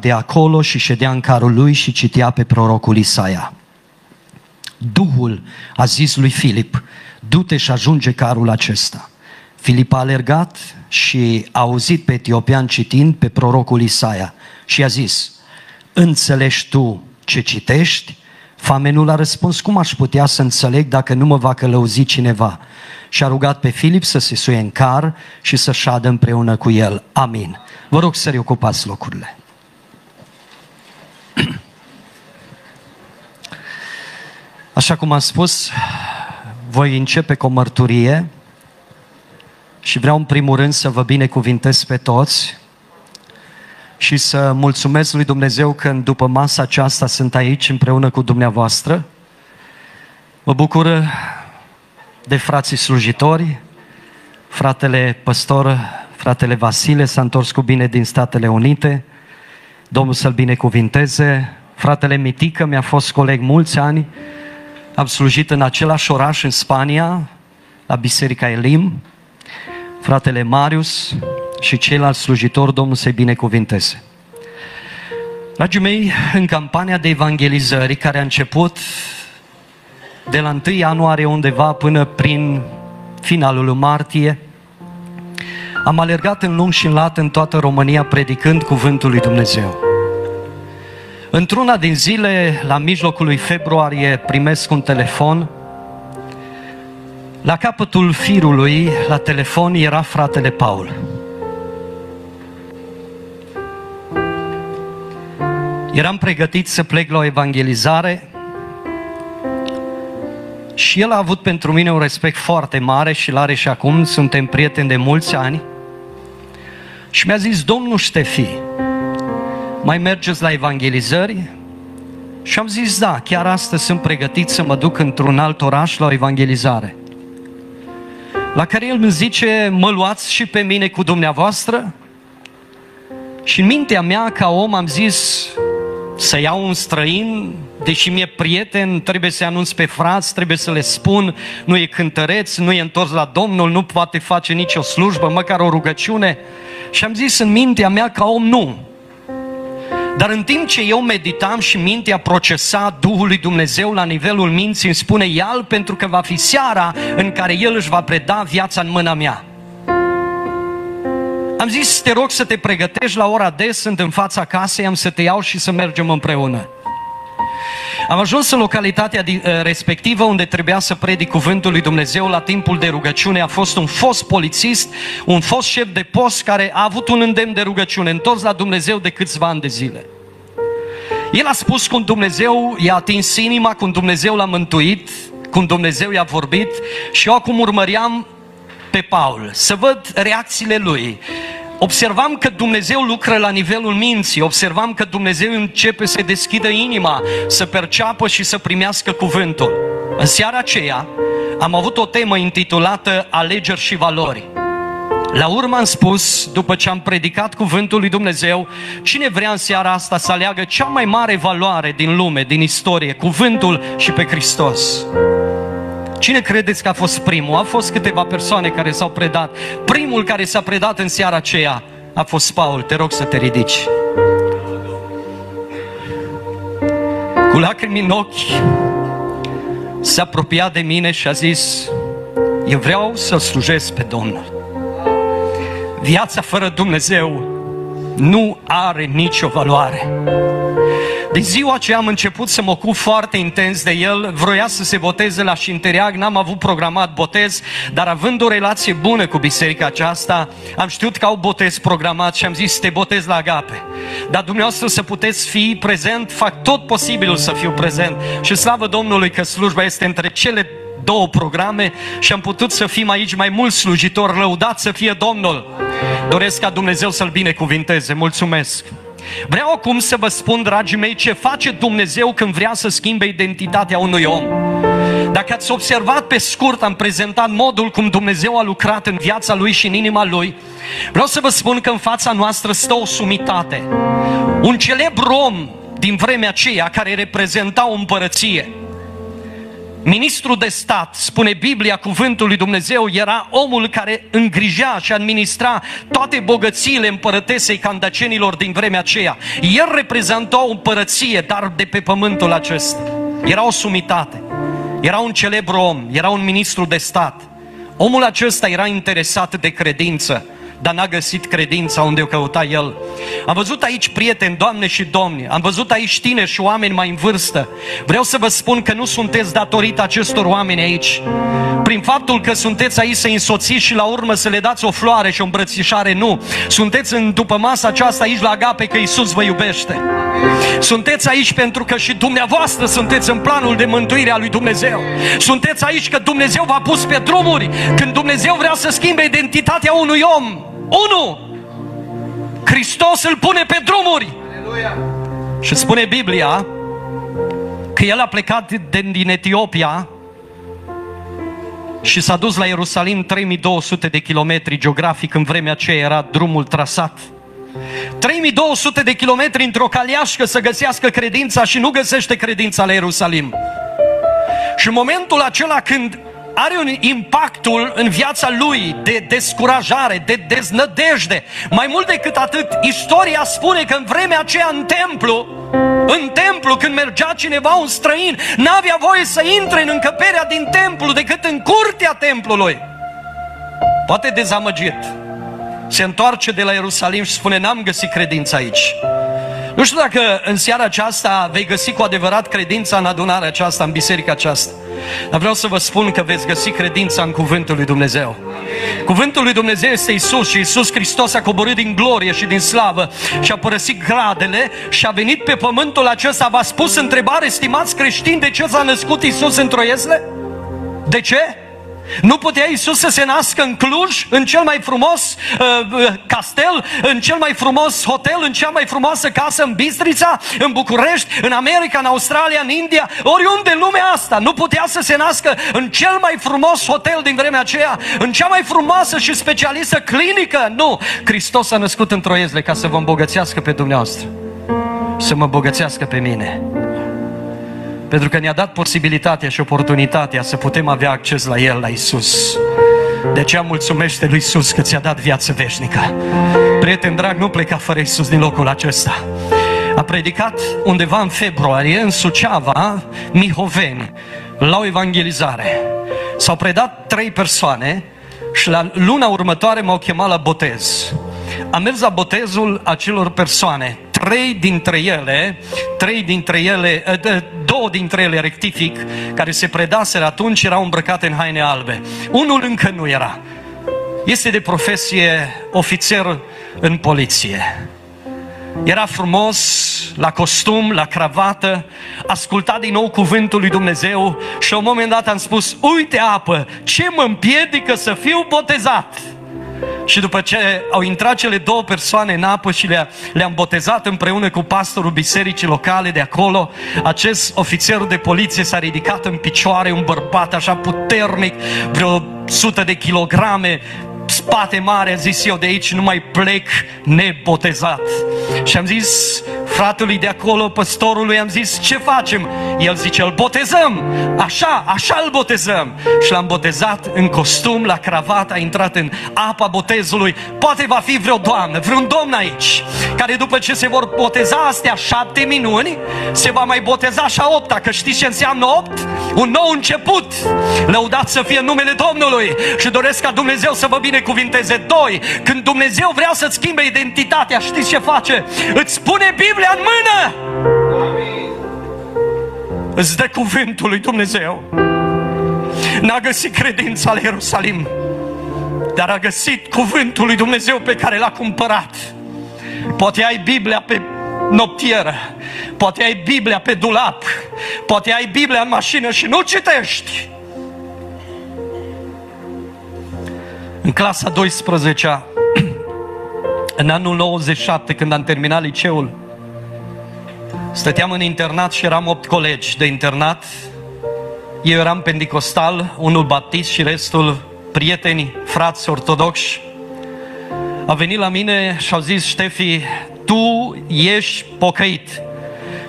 de acolo și ședea în carul lui și citea pe prorocul Isaia. Duhul a zis lui Filip, du-te și ajunge carul acesta. Filip a alergat și a auzit pe etiopian citind pe prorocul Isaia și a zis, înțelegi tu ce citești? Famenul a răspuns, cum aș putea să înțeleg dacă nu mă va călăuzi cineva? Și a rugat pe Filip să se suie în car și să șadă împreună cu el. Amin. Vă rog să reocupați locurile. Așa cum am spus, voi începe cu o mărturie și vreau în primul rând să vă binecuvintez pe toți și să mulțumesc lui Dumnezeu că după masa aceasta sunt aici împreună cu dumneavoastră. Mă bucur de frații slujitori, fratele păstor, fratele Vasile s-a întors cu bine din Statele Unite, Domnul să-l binecuvinteze, fratele Mitică mi-a fost coleg mulți ani, am slujit în același oraș în Spania, la Biserica Elim, fratele Marius și ceilalți slujitori, Domnul să-i binecuvinteze. Dragii mei, în campania de evangelizări care a început de la 1 ianuarie undeva până prin finalul lui martie, am alergat în lung și în lat în toată România predicând cuvântul lui Dumnezeu. Într-una din zile, la mijlocul lui februarie, primesc un telefon. La capătul firului, la telefon, era fratele Paul. Eram pregătit să plec la o evangelizare și el a avut pentru mine un respect foarte mare și l-are și acum, suntem prieteni de mulți ani. Și mi-a zis, domnul Ștefi, mai mergeți la evangelizări? Și am zis, da, chiar astăzi sunt pregătit să mă duc într-un alt oraș la o evangelizare. La care el îmi zice, mă luați și pe mine cu dumneavoastră? Și în mintea mea, ca om, am zis, să iau un străin, deși mi-e prieten, trebuie să anunț pe frați, trebuie să le spun, nu e cântăreț, nu e întors la Domnul, nu poate face nicio slujbă, măcar o rugăciune. Și am zis în mintea mea ca om, nu. Dar în timp ce eu meditam și mintea procesa Duhul lui Dumnezeu la nivelul minții, îmi spune, ia pentru că va fi seara în care El își va preda viața în mâna mea. Am zis, te rog să te pregătești la ora de, sunt în fața casei, am să te iau și să mergem împreună. Am ajuns în localitatea eh, respectivă unde trebuia să predic cuvântul lui Dumnezeu la timpul de rugăciune. A fost un fost polițist, un fost șef de post care a avut un îndemn de rugăciune, întors la Dumnezeu de câțiva ani de zile. El a spus cum Dumnezeu i-a atins inima, cum Dumnezeu l-a mântuit, cum Dumnezeu i-a vorbit și eu acum urmăream pe Paul, să văd reacțiile lui. Observam că Dumnezeu lucră la nivelul minții, observam că Dumnezeu începe să deschidă inima, să perceapă și să primească cuvântul. În seara aceea am avut o temă intitulată Alegeri și valori. La urmă am spus, după ce am predicat cuvântul lui Dumnezeu, cine vrea în seara asta să aleagă cea mai mare valoare din lume, din istorie, cuvântul și pe Hristos. Cine credeți că a fost primul? A fost câteva persoane care s-au predat. Primul care s-a predat în seara aceea a fost Paul. Te rog să te ridici. Cu lacrimi în ochi s-a apropiat de mine și a zis Eu vreau să slujesc pe Domnul. Viața fără Dumnezeu nu are nicio valoare. De ziua aceea am început să mă ocup foarte intens de el, vroia să se boteze la Șintereag, n-am avut programat botez, dar având o relație bună cu biserica aceasta, am știut că au botez programat și am zis să te botez la agape. Dar dumneavoastră să puteți fi prezent, fac tot posibilul să fiu prezent. Și slavă Domnului că slujba este între cele două programe și am putut să fim aici mai mulți slujitori, lăudat să fie Domnul. Doresc ca Dumnezeu să-L binecuvinteze. Mulțumesc! Vreau acum să vă spun, dragii mei, ce face Dumnezeu când vrea să schimbe identitatea unui om. Dacă ați observat pe scurt, am prezentat modul cum Dumnezeu a lucrat în viața lui și în inima lui. Vreau să vă spun că în fața noastră stă o sumitate. Un celebr om din vremea aceea care reprezenta o împărăție. Ministrul de stat, spune Biblia, cuvântul lui Dumnezeu, era omul care îngrijea și administra toate bogățiile împărătesei candacenilor din vremea aceea. El reprezenta o împărăție, dar de pe pământul acesta. Era o sumitate. Era un celebru om, era un ministru de stat. Omul acesta era interesat de credință dar n-a găsit credința unde o căuta el. Am văzut aici prieteni, doamne și domni, am văzut aici tineri și oameni mai în vârstă. Vreau să vă spun că nu sunteți datorită acestor oameni aici. Prin faptul că sunteți aici să însoțiți și la urmă să le dați o floare și o îmbrățișare, nu. Sunteți în, după masa aceasta aici la agape că Isus vă iubește. Sunteți aici pentru că și dumneavoastră sunteți în planul de mântuire a lui Dumnezeu. Sunteți aici că Dumnezeu v-a pus pe drumuri când Dumnezeu vrea să schimbe identitatea unui om. Unu, Hristos îl pune pe drumuri. Aleluia. Și spune Biblia că el a plecat din Etiopia și s-a dus la Ierusalim 3200 de kilometri geografic, în vremea aceea era drumul trasat. 3200 de kilometri într-o caliașcă să găsească credința și nu găsește credința la Ierusalim. Și în momentul acela când are un impactul în viața lui de descurajare, de deznădejde. Mai mult decât atât, istoria spune că în vremea aceea în templu, în templu când mergea cineva, un străin, n-avea voie să intre în încăperea din templu decât în curtea templului. Poate dezamăgit. Se întoarce de la Ierusalim și spune, n-am găsit credință aici. Nu știu dacă în seara aceasta vei găsi cu adevărat credința în adunarea aceasta, în biserica aceasta. Dar vreau să vă spun că veți găsi credința în Cuvântul lui Dumnezeu. Cuvântul lui Dumnezeu este Isus și Isus Hristos a coborât din glorie și din slavă și a părăsit gradele și a venit pe pământul acesta. V-a spus întrebare, stimați creștini, de ce s-a născut Isus într-o iesle? De ce? Nu putea Isus să se nască în Cluj, în cel mai frumos uh, uh, castel, în cel mai frumos hotel, în cea mai frumoasă casă în Bistrița, în București, în America, în Australia, în India, oriunde în lumea asta. Nu putea să se nască în cel mai frumos hotel din vremea aceea, în cea mai frumoasă și specialistă clinică. Nu! Hristos a născut într-o iezle ca să vă îmbogățească pe dumneavoastră. Să mă îmbogățească pe mine. Pentru că ne-a dat posibilitatea și oportunitatea să putem avea acces la El, la Isus. De aceea mulțumește lui Isus că ți-a dat viață veșnică. Prieten drag, nu pleca fără Isus din locul acesta. A predicat undeva în februarie, în Suceava, Mihoveni, la o evangelizare. S-au predat trei persoane și la luna următoare m-au chemat la botez. Am mers la botezul acelor persoane trei dintre ele, trei dintre ele, eh, două dintre ele, rectific, care se predaseră atunci, erau îmbrăcate în haine albe. Unul încă nu era. Este de profesie ofițer în poliție. Era frumos, la costum, la cravată, asculta din nou cuvântul lui Dumnezeu și la un moment dat am spus, uite apă, ce mă împiedică să fiu botezat? Și după ce au intrat cele două persoane în apă și le-a, le-am botezat împreună cu pastorul bisericii locale de acolo, acest ofițer de poliție s-a ridicat în picioare, un bărbat așa puternic, vreo sută de kilograme, spate mare, a zis eu, de aici nu mai plec nebotezat. Și am zis fratelui de acolo, păstorului, am zis, ce facem? El zice, îl botezăm. Așa, așa îl botezăm. Și l-am botezat în costum, la cravată, a intrat în apa botezului. Poate va fi vreo doamnă, vreun domn aici, care după ce se vor boteza astea șapte minuni, se va mai boteza și a opta, că știți ce înseamnă opt? Un nou început. Lăudat să fie numele Domnului și doresc ca Dumnezeu să vă binecuvinteze. Doi, când Dumnezeu vrea să-ți schimbe identitatea, știți ce face? Îți pune Biblia în mână. Amin. Îți dă cuvântul lui Dumnezeu. N-a găsit credința la Ierusalim, dar a găsit cuvântul lui Dumnezeu pe care l-a cumpărat. Poate ai Biblia pe noptieră, poate ai Biblia pe dulap, poate ai Biblia în mașină și nu citești. În clasa 12 în anul 97, când am terminat liceul, stăteam în internat și eram opt colegi de internat. Eu eram pendicostal, unul baptist și restul prieteni, frați ortodoxi. A venit la mine și au zis, Ștefi, tu ești pocăit.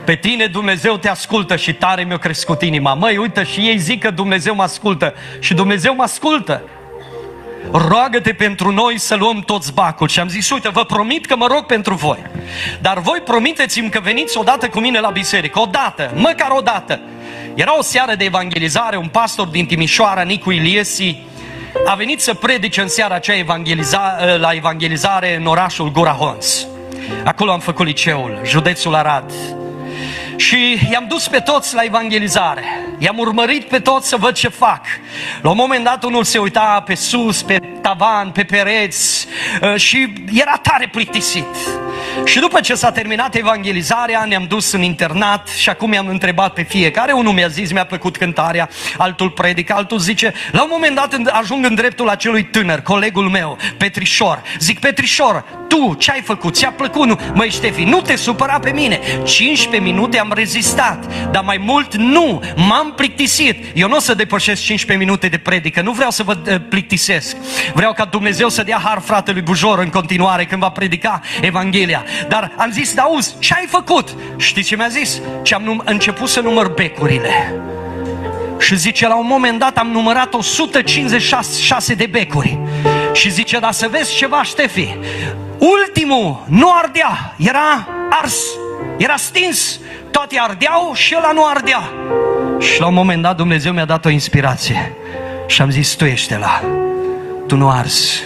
Pe tine Dumnezeu te ascultă și tare mi-a crescut inima. Măi, uite și ei zic că Dumnezeu mă ascultă și Dumnezeu mă ascultă. Roagă-te pentru noi să luăm toți bacul. Și am zis, uite, vă promit că mă rog pentru voi. Dar voi promiteți-mi că veniți odată cu mine la biserică. Odată, măcar odată. Era o seară de evangelizare, un pastor din Timișoara, Nicu Iliesi, a venit să predice în seara aceea evangeliza, la evangelizare în orașul Gura Hons. Acolo am făcut liceul, județul Arad. Și i-am dus pe toți la evangelizare. I-am urmărit pe toți să văd ce fac. La un moment dat unul se uita pe sus, pe tavan, pe pereți uh, și era tare plictisit. Și după ce s-a terminat evangelizarea, ne-am dus în internat și acum i-am întrebat pe fiecare. Unul mi-a zis, mi-a plăcut cântarea, altul predică, altul zice, la un moment dat ajung în dreptul acelui tânăr, colegul meu, Petrișor. Zic, Petrișor, tu ce ai făcut? Ți-a plăcut? Nu. Măi, Ștefi, nu te supăra pe mine. 15 minute am rezistat, dar mai mult nu. M-am plictisit. Eu nu o să depășesc 15 minute de predică, nu vreau să vă uh, plictisesc. Vreau ca Dumnezeu să dea har fratelui Bujor în continuare când va predica Evanghelia. Dar am zis, da auzi, ce ai făcut? Știți ce mi-a zis? Ce am num- început să număr becurile. Și zice, la un moment dat am numărat 156 de becuri. Și zice, dar să vezi ceva, Ștefi, ultimul nu ardea, era ars, era stins, toate ardeau și ăla nu ardea. Și la un moment dat Dumnezeu mi-a dat o inspirație. Și am zis, tu ești la, tu nu arzi,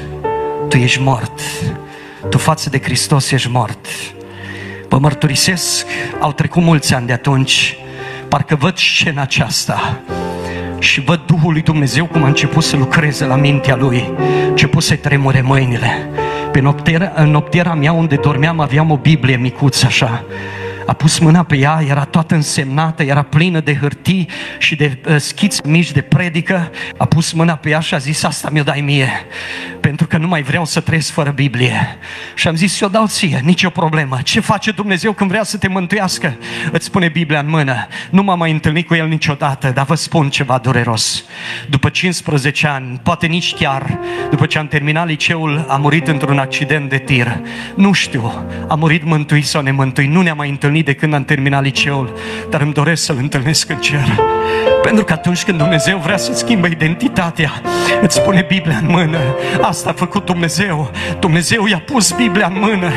tu ești mort, tu față de Hristos ești mort. Vă mărturisesc, au trecut mulți ani de atunci, parcă văd scena aceasta. Și văd Duhul lui Dumnezeu cum a început să lucreze la mintea lui, a început să-i tremure mâinile. Pe noptiera, în noptiera mea unde dormeam aveam o Biblie micuță așa a pus mâna pe ea, era toată însemnată, era plină de hârtii și de uh, schiți mici de predică, a pus mâna pe ea și a zis, asta mi-o dai mie, pentru că nu mai vreau să trăiesc fără Biblie. Și am zis, eu dau ție, nicio problemă. Ce face Dumnezeu când vrea să te mântuiască? Îți spune Biblia în mână. Nu m-am mai întâlnit cu el niciodată, dar vă spun ceva dureros. După 15 ani, poate nici chiar, după ce am terminat liceul, a murit într-un accident de tir. Nu știu, a murit mântuit sau nemântuit, nu ne-am mai întâlnit întâlnit de când am terminat liceul, dar îmi doresc să-L întâlnesc în cer. Pentru că atunci când Dumnezeu vrea să schimbă identitatea, îți spune Biblia în mână. Asta a făcut Dumnezeu. Dumnezeu i-a pus Biblia în mână.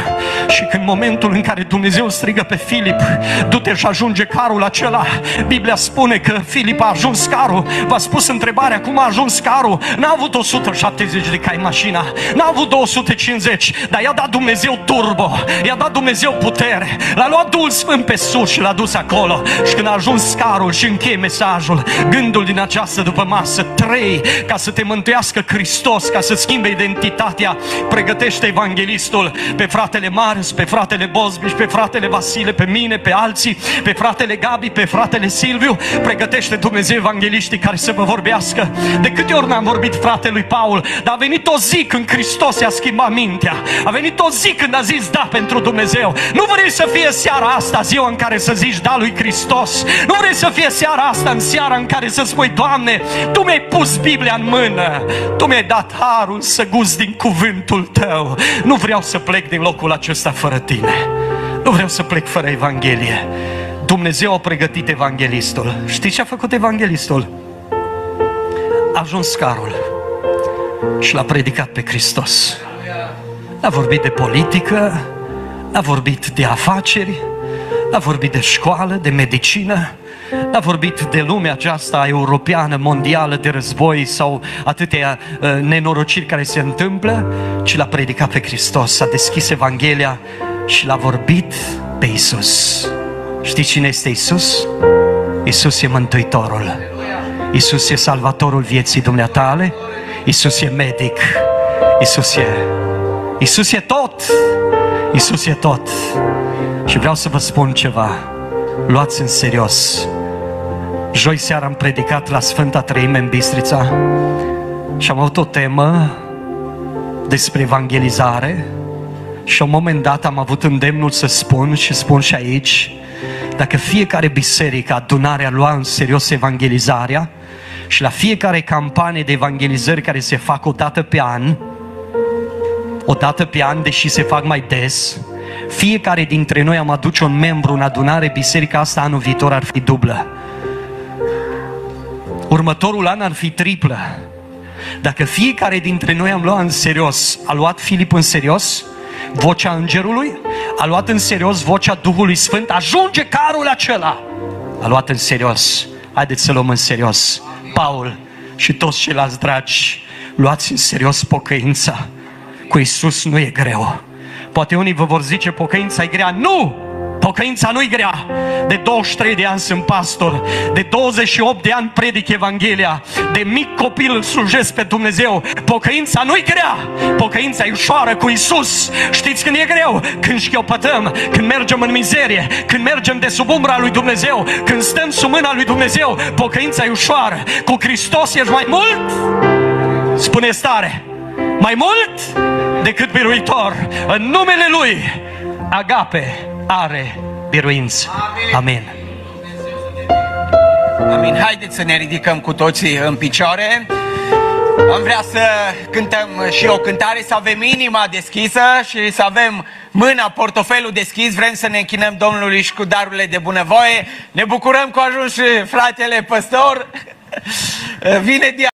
Și când momentul în care Dumnezeu strigă pe Filip, du-te și ajunge carul acela, Biblia spune că Filip a ajuns carul. V-a spus întrebarea cum a ajuns carul. N-a avut 170 de cai mașina, n-a avut 250, dar i-a dat Dumnezeu turbo, i-a dat Dumnezeu putere, l-a luat Duhul Sfânt pe sus și l-a dus acolo. Și când a ajuns carul și încheie mesajul, gândul din această după masă, trei, ca să te mântuiască Hristos, ca să schimbe identitatea, pregătește evanghelistul pe fratele Marius, pe fratele Bosbiș, pe fratele Vasile, pe mine, pe alții, pe fratele Gabi, pe fratele Silviu, pregătește Dumnezeu evangeliștii care să vă vorbească. De câte ori n-am vorbit fratelui Paul, dar a venit o zi când Hristos i-a schimbat mintea. A venit o zi când a zis da pentru Dumnezeu. Nu vrei să fie seara asta ziua în care să zici da lui Hristos. Nu vrei să fie seara asta în seara în care să spui, Doamne, Tu mi-ai pus Biblia în mână, Tu mi-ai dat harul să gust din cuvântul Tău. Nu vreau să plec din locul acesta fără Tine. Nu vreau să plec fără Evanghelie. Dumnezeu a pregătit evanghelistul. Știți ce a făcut evanghelistul? A ajuns carul și l-a predicat pe Hristos. A vorbit de politică, a vorbit de afaceri, a vorbit de școală, de medicină, a vorbit de lumea aceasta europeană, mondială, de război sau atâtea uh, nenorociri care se întâmplă, ci l-a predicat pe Hristos, a deschis Evanghelia și l-a vorbit pe Isus. Știți cine este Isus? Isus e Mântuitorul. Isus e Salvatorul vieții dumneatale. Isus e medic. Isus e... Isus e tot. Isus e tot. Și vreau să vă spun ceva. Luați în serios. Joi seara am predicat la Sfânta Treime în Bistrița și am avut o temă despre evangelizare și un moment dat am avut îndemnul să spun și spun și aici dacă fiecare biserică, adunarea lua în serios evangelizarea și la fiecare campanie de evangelizări care se fac o dată pe an, o dată pe an, deși se fac mai des, fiecare dintre noi am aduce un membru în adunare, biserica asta anul viitor ar fi dublă. Următorul an ar fi triplă. Dacă fiecare dintre noi am luat în serios, a luat Filip în serios, vocea îngerului, a luat în serios vocea Duhului Sfânt, ajunge carul acela. A luat în serios. Haideți să luăm în serios. Paul și toți ceilalți dragi, luați în serios pocăința. Cu Isus nu e greu. Poate unii vă vor zice pocăința e grea. Nu! Pocăința nu-i grea. De 23 de ani sunt pastor, de 28 de ani predic Evanghelia, de mic copil îl slujesc pe Dumnezeu. Pocăința nu-i grea. Pocăința e ușoară cu Isus. Știți când e greu? Când șchiopătăm, când mergem în mizerie, când mergem de sub umbra lui Dumnezeu, când stăm sub mâna lui Dumnezeu. Pocăința e ușoară. Cu Hristos ești mai mult? Spune stare. Mai mult decât biruitor. În numele Lui, agape are biruință. Amin. Amin. Haideți să ne ridicăm cu toții în picioare. Am vrea să cântăm și o cântare, să avem inima deschisă și să avem mâna, portofelul deschis. Vrem să ne închinăm Domnului și cu darurile de bunăvoie. Ne bucurăm că a ajuns și fratele păstor. Vine dia